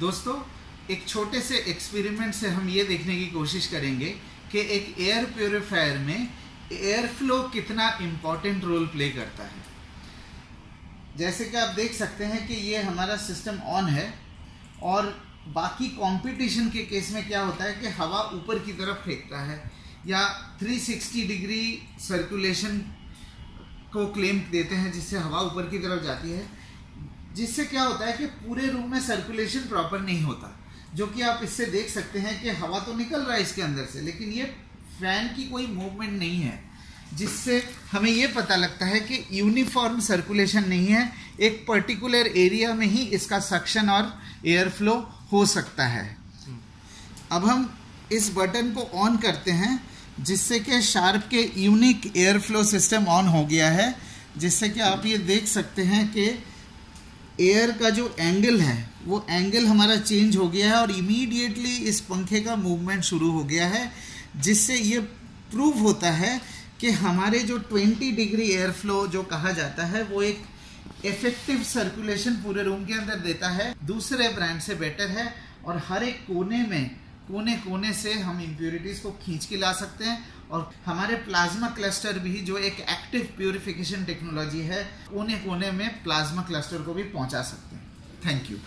दोस्तों, एक छोटे से एक्सपेरिमेंट से हम ये देखने की कोशिश करेंगे कि एक एयर प्योरीफायर में एयर फ्लो कितना इम्पोर्टेंट रोल प्ले करता है। जैसे कि आप देख सकते हैं कि ये हमारा सिस्टम ऑन है और बाकी कंपटीशन के केस में क्या होता है कि हवा ऊपर की तरफ़ फेंकता है या 360 डिग्री सर्कुलेशन को क्लेम देते हैं जिससे हवा ऊपर की तरफ़ जाती है। जिससे क्या होता है कि पूरे रूम में सर्कुलेशन प्रॉपर नहीं होता, जो कि आप इससे देख सकते हैं कि हवा तो निकल रहा है इसके अंदर से, लेकिन ये फ़ैन की कोई मूवमेंट नहीं है, जिससे हमें ये पता लगता है कि यूनिफॉर्म सर्कुलेशन नहीं है, एक पर्टिकुलर एरिया में ही इसका सक्शन और एयर फ्लो हो सकता है। अब हम इस बटन को ऑन करते हैं, जिससे कि शार्प के unique air flow system on हो गया है, जिससे कि आप ये देख सकते हैं कि एयर का जो एंगल है, वो एंगल हमारा चेंज हो गया है और इमीडिएटली इस पंखे का मूवमेंट शुरू हो गया है, जिससे ये प्रूव होता है कि हमारे जो 20 डिग्री एयर फ्लो जो कहा जाता है, वो एक इफ़ेक्टिव सर्कुलेशन पूरे रूम के अंदर देता है, दूसरे ब्रांड से बेटर है और हर एक कोने में कोने कोने से हम इम्प्योरिटीज़ को खींच के ला सकते हैं और हमारे प्लाज्मा क्लस्टर भी जो एक एक्टिव प्योरिफिकेशन टेक्नोलॉजी है, कोने कोने में प्लाज्मा क्लस्टर को भी पहुँचा सकते हैं। Thank you